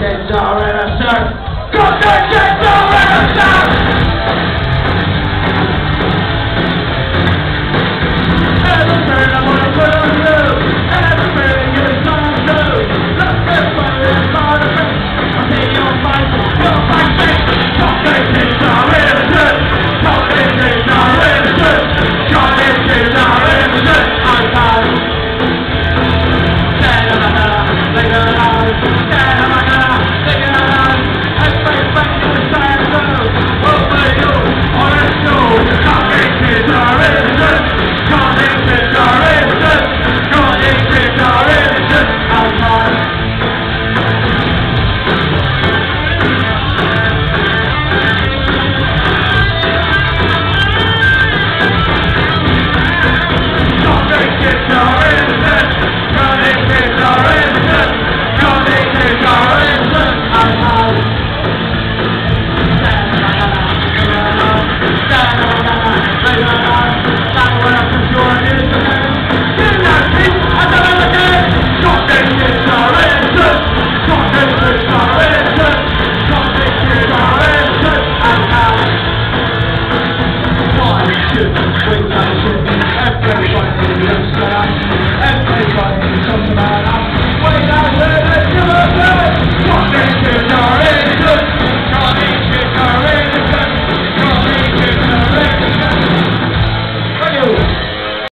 change already.